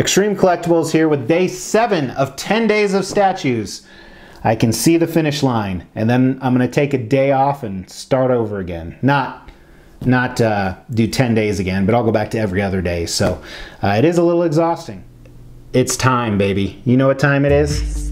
Xtreme Collectibles here with day seven of 10 days of statues. I can see the finish line, and then I'm going to take a day off and start over again. Not, not uh, do 10 days again, but I'll go back to every other day. So uh, it is a little exhausting. It's time, baby. You know what time it is?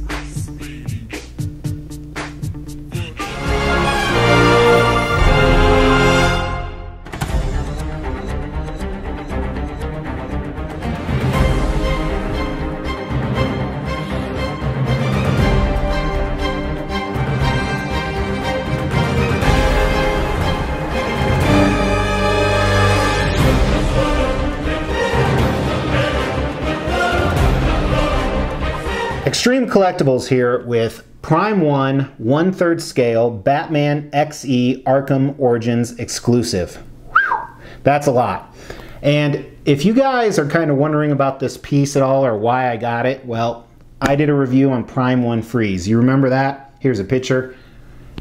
Collectibles here with Prime 1 one third scale Batman XE Arkham Origins exclusive. That's a lot. And if you guys are kind of wondering about this piece at all or why I got it, well, I did a review on Prime 1 Freeze. You remember that? Here's a picture.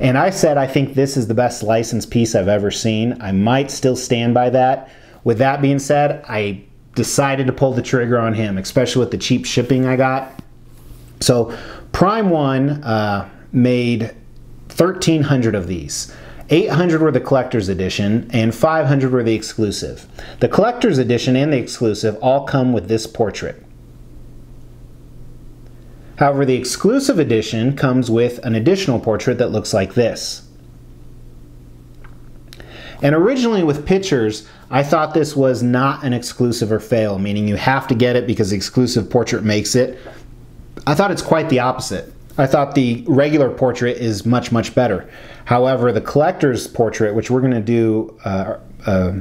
And I said I think this is the best licensed piece I've ever seen. I might still stand by that. With that being said, I decided to pull the trigger on him, especially with the cheap shipping I got. So Prime One uh, made 1,300 of these. 800 were the collector's edition and 500 were the exclusive. The collector's edition and the exclusive all come with this portrait. However, the exclusive edition comes with an additional portrait that looks like this. And originally with pictures, I thought this was not an exclusive or fail, meaning you have to get it because the exclusive portrait makes it. I thought it's quite the opposite. I thought the regular portrait is much, much better. However, the collector's portrait, which we're going to do, uh, uh,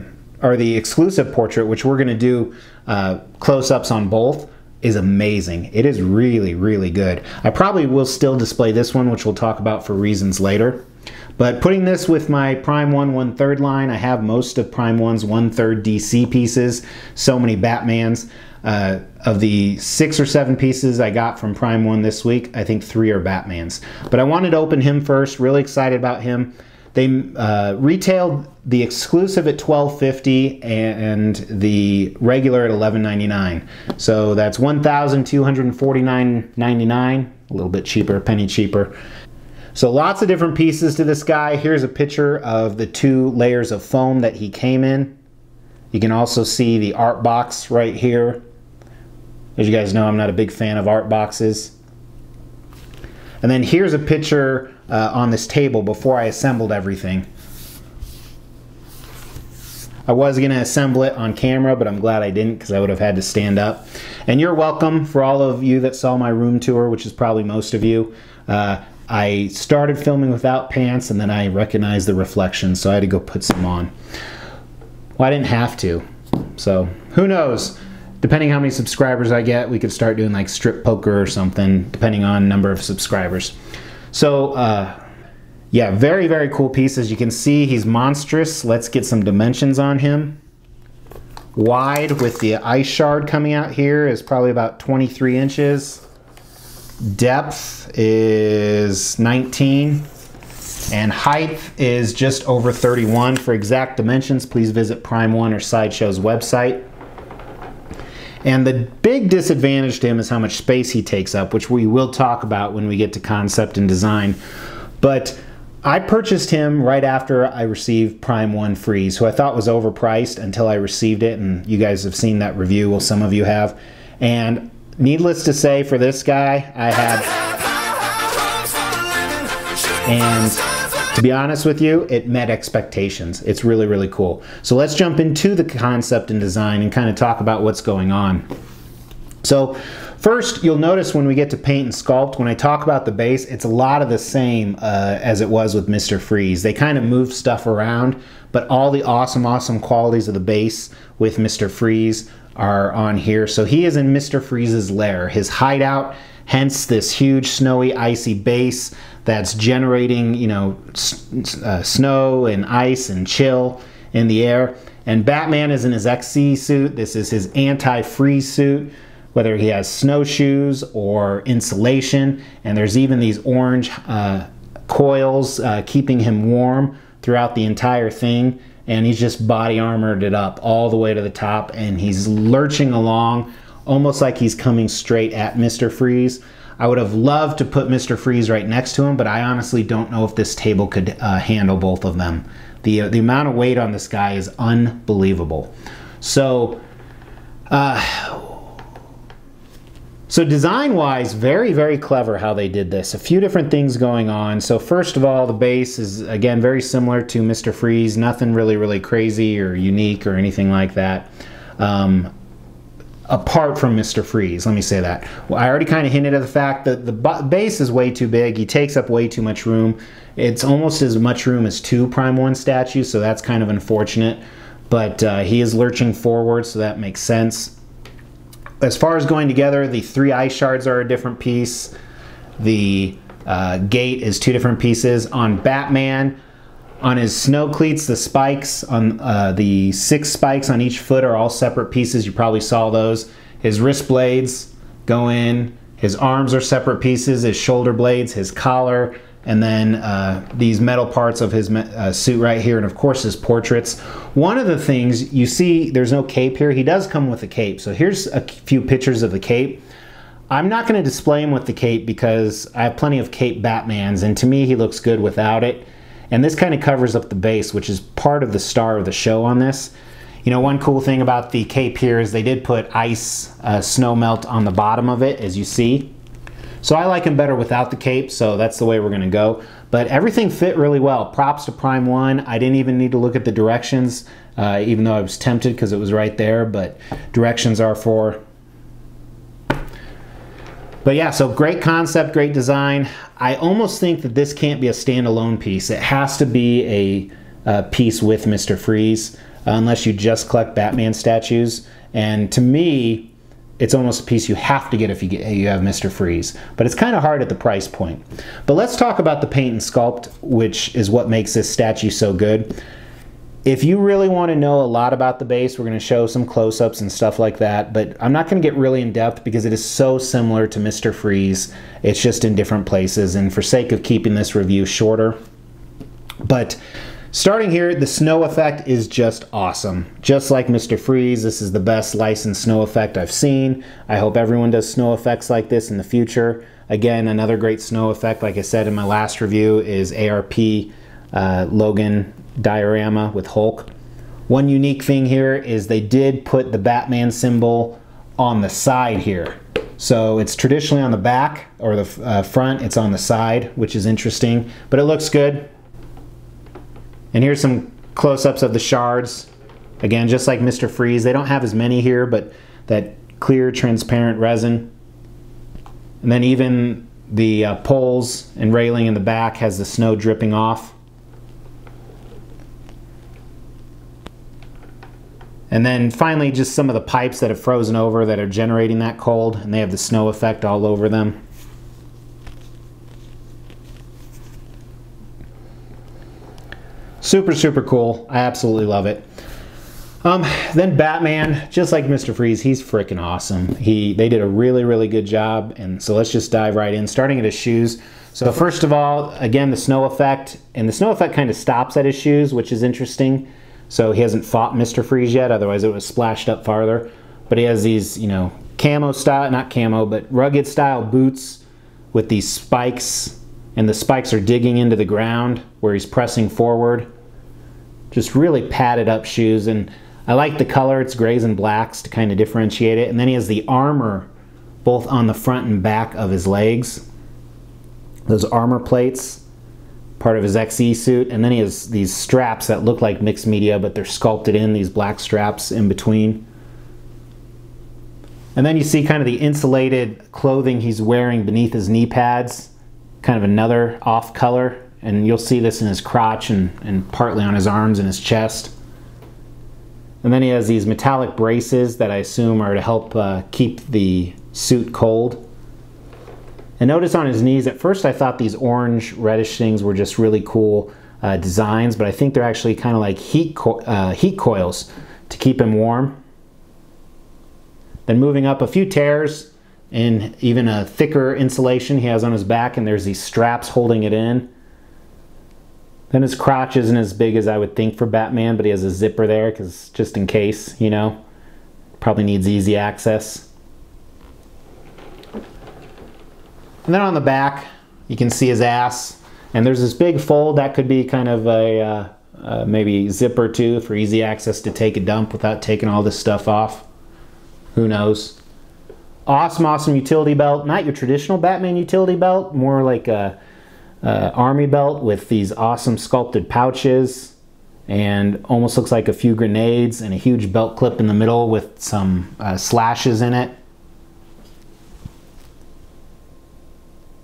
or the exclusive portrait, which we're going to do uh, close ups on both, is amazing. It is really, really good. I probably will still display this one, which we'll talk about for reasons later. But putting this with my Prime 1 one third line, I have most of Prime 1's one third DC pieces, so many Batmans. Uh, of the six or seven pieces I got from Prime One this week, I think three are Batman's. But I wanted to open him first. Really excited about him. They uh, retailed the exclusive at $12.50 and the regular at $11.99. So that's $1,249.99. A little bit cheaper, a penny cheaper. So lots of different pieces to this guy. Here's a picture of the two layers of foam that he came in. You can also see the art box right here. As you guys know, I'm not a big fan of art boxes. And then here's a picture uh, on this table before I assembled everything. I was going to assemble it on camera, but I'm glad I didn't because I would have had to stand up. And you're welcome for all of you that saw my room tour, which is probably most of you. Uh, I started filming without pants and then I recognized the reflection, so I had to go put some on. Well, I didn't have to. So who knows? Depending how many subscribers I get, we could start doing like strip poker or something, depending on number of subscribers. So uh, yeah, very, very cool piece. As you can see, he's monstrous. Let's get some dimensions on him. Wide with the ice shard coming out here is probably about 23 inches. Depth is 19 and height is just over 31. For exact dimensions, please visit Prime One or Sideshow's website. And the big disadvantage to him is how much space he takes up, which we will talk about when we get to concept and design. But I purchased him right after I received Prime 1 Freeze, who I thought was overpriced until I received it, and you guys have seen that review, well, some of you have. And needless to say, for this guy, I had. And to be honest with you, it met expectations. It's really, really cool. So let's jump into the concept and design and kind of talk about what's going on. So first, you'll notice when we get to paint and sculpt, when I talk about the base, it's a lot of the same uh, as it was with Mr. Freeze. They kind of move stuff around, but all the awesome, awesome qualities of the base with Mr. Freeze are on here. So he is in Mr. Freeze's lair, his hideout, hence this huge snowy, icy base that's generating, you know, uh, snow and ice and chill in the air. And Batman is in his XE suit. This is his anti-freeze suit, whether he has snowshoes or insulation. And there's even these orange uh, coils uh, keeping him warm throughout the entire thing. And he's just body armored it up all the way to the top. And he's lurching along almost like he's coming straight at Mr. Freeze. I would have loved to put Mr. Freeze right next to him, but I honestly don't know if this table could uh, handle both of them. The, uh, the amount of weight on this guy is unbelievable. So, uh, so design-wise, very, very clever how they did this. A few different things going on. So first of all, the base is, again, very similar to Mr. Freeze. Nothing really, really crazy or unique or anything like that. Um, apart from Mr. Freeze. Let me say that. Well, I already kind of hinted at the fact that the base is way too big. He takes up way too much room. It's almost as much room as two Prime 1 statues, so that's kind of unfortunate. But uh, he is lurching forward, so that makes sense. As far as going together, the three ice shards are a different piece. The uh, gate is two different pieces. On Batman, on his snow cleats, the spikes on uh, the six spikes on each foot are all separate pieces. You probably saw those. His wrist blades go in. His arms are separate pieces. His shoulder blades, his collar, and then uh, these metal parts of his uh, suit right here, and of course his portraits. One of the things you see, there's no cape here. He does come with a cape. So here's a few pictures of the cape. I'm not going to display him with the cape because I have plenty of cape Batmans, and to me he looks good without it. And this kind of covers up the base, which is part of the star of the show on this. You know, one cool thing about the cape here is they did put ice uh, snow melt on the bottom of it, as you see. So I like him better without the cape, so that's the way we're gonna go. But everything fit really well. Props to Prime 1. I didn't even need to look at the directions, uh, even though I was tempted because it was right there, but directions are for but yeah, so great concept, great design. I almost think that this can't be a standalone piece. It has to be a, a piece with Mr. Freeze, unless you just collect Batman statues. And to me, it's almost a piece you have to get if you get you have Mr. Freeze. But it's kind of hard at the price point. But let's talk about the paint and sculpt, which is what makes this statue so good. If you really want to know a lot about the base, we're going to show some close-ups and stuff like that, but I'm not going to get really in depth because it is so similar to Mr. Freeze. It's just in different places, and for sake of keeping this review shorter. But starting here, the snow effect is just awesome. Just like Mr. Freeze, this is the best licensed snow effect I've seen. I hope everyone does snow effects like this in the future. Again, another great snow effect, like I said in my last review, is ARP uh, Logan diorama with Hulk. One unique thing here is they did put the Batman symbol on the side here. So it's traditionally on the back or the uh, front, it's on the side, which is interesting, but it looks good. And here's some close-ups of the shards. Again, just like Mr. Freeze, they don't have as many here, but that clear, transparent resin. And then even the uh, poles and railing in the back has the snow dripping off. And then finally, just some of the pipes that have frozen over that are generating that cold, and they have the snow effect all over them. Super, super cool. I absolutely love it. Um, then Batman, just like Mr. Freeze, he's freaking awesome. He They did a really, really good job, and so let's just dive right in, starting at his shoes. So first of all, again, the snow effect, and the snow effect kind of stops at his shoes, which is interesting. So he hasn't fought Mr. Freeze yet, otherwise it was splashed up farther. But he has these, you know, camo style, not camo, but rugged style boots with these spikes, and the spikes are digging into the ground where he's pressing forward. Just really padded up shoes, and I like the color, it's grays and blacks to kind of differentiate it. And then he has the armor both on the front and back of his legs. Those armor plates part of his XE suit. And then he has these straps that look like mixed media, but they're sculpted in, these black straps in between. And then you see kind of the insulated clothing he's wearing beneath his knee pads, kind of another off color. And you'll see this in his crotch and, and partly on his arms and his chest. And then he has these metallic braces that I assume are to help uh, keep the suit cold. And notice on his knees, at first I thought these orange reddish things were just really cool uh, designs, but I think they're actually kind of like heat, co uh, heat coils to keep him warm. Then moving up a few tiers and even a thicker insulation he has on his back, and there's these straps holding it in. Then his crotch isn't as big as I would think for Batman, but he has a zipper there because just in case, you know, probably needs easy access. And then on the back, you can see his ass, and there's this big fold that could be kind of a uh, uh, maybe zipper too for easy access to take a dump without taking all this stuff off. Who knows? Awesome, awesome utility belt. Not your traditional Batman utility belt, more like a a army belt with these awesome sculpted pouches and almost looks like a few grenades and a huge belt clip in the middle with some uh, slashes in it.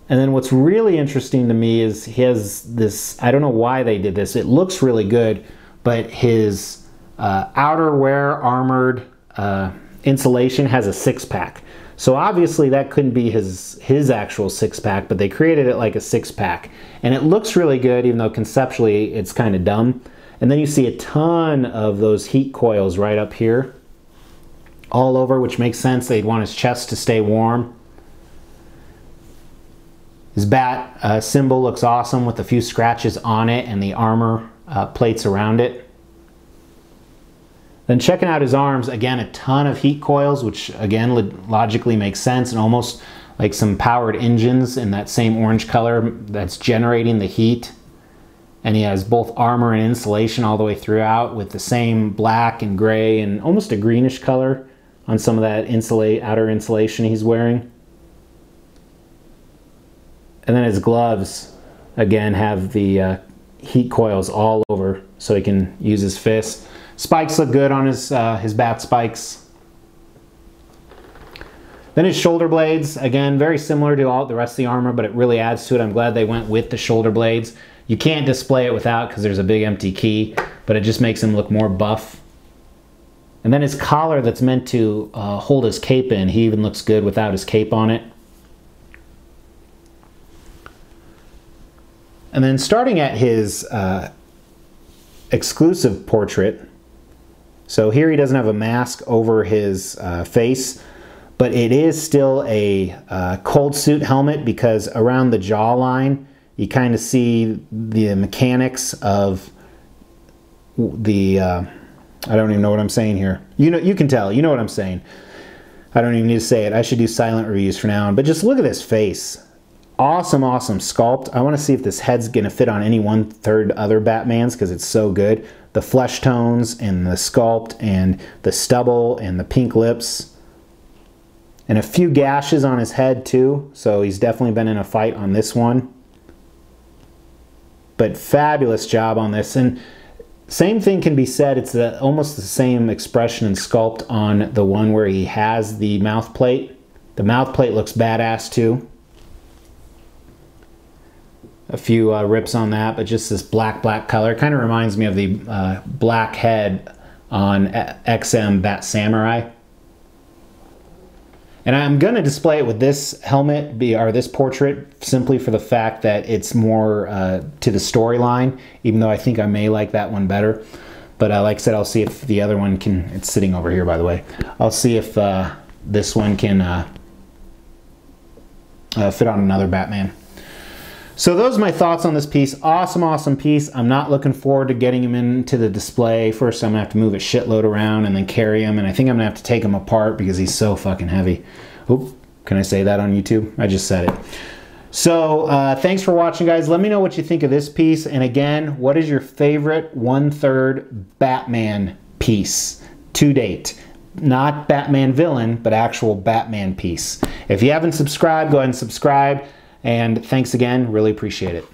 And then what's really interesting to me is he has this, I don't know why they did this, it looks really good, but his uh, outerwear armored uh, insulation has a six pack. So obviously that couldn't be his his actual six pack, but they created it like a six pack. And it looks really good, even though conceptually it's kind of dumb. And then you see a ton of those heat coils right up here, all over, which makes sense. They'd want his chest to stay warm. His bat uh, symbol looks awesome with a few scratches on it and the armor uh, plates around it. Then checking out his arms, again, a ton of heat coils, which again logically makes sense and almost like some powered engines in that same orange color that's generating the heat. And he has both armor and insulation all the way throughout with the same black and gray and almost a greenish color on some of that insulate outer insulation he's wearing. And then his gloves, again, have the uh, heat coils all over so he can use his fists. Spikes look good on his, uh, his bat spikes. Then his shoulder blades, again, very similar to all the rest of the armor, but it really adds to it. I'm glad they went with the shoulder blades. You can't display it without because there's a big empty key, but it just makes him look more buff. And then his collar that's meant to uh, hold his cape in, he even looks good without his cape on it. And then starting at his uh, exclusive portrait, so here he doesn't have a mask over his uh, face, but it is still a uh, cold suit helmet because around the jawline, you kind of see the mechanics of the, uh, I don't even know what I'm saying here. You know, you can tell, you know what I'm saying. I don't even need to say it. I should do silent reviews for now but just look at this face awesome, awesome sculpt. I want to see if this head's going to fit on any one third other Batmans because it's so good. The flesh tones and the sculpt and the stubble and the pink lips. And a few gashes on his head too. So he's definitely been in a fight on this one. But fabulous job on this. And same thing can be said. It's the, almost the same expression and sculpt on the one where he has the mouth plate. The mouth plate looks badass too a few uh, rips on that, but just this black, black color. Kind of reminds me of the uh, black head on XM Bat Samurai. And I'm going to display it with this helmet, be, or this portrait, simply for the fact that it's more uh, to the storyline, even though I think I may like that one better. But uh, like I said, I'll see if the other one can, it's sitting over here, by the way. I'll see if uh, this one can uh, fit on another Batman. So those are my thoughts on this piece. Awesome, awesome piece. I'm not looking forward to getting him into the display. First, I'm gonna have to move a shitload around and then carry him, and I think I'm gonna have to take him apart because he's so fucking heavy. Oop, can I say that on YouTube? I just said it. So uh, thanks for watching, guys. Let me know what you think of this piece. And again, what is your favorite one-third Batman piece to date? Not Batman villain, but actual Batman piece. If you haven't subscribed, go ahead and subscribe. And thanks again. Really appreciate it.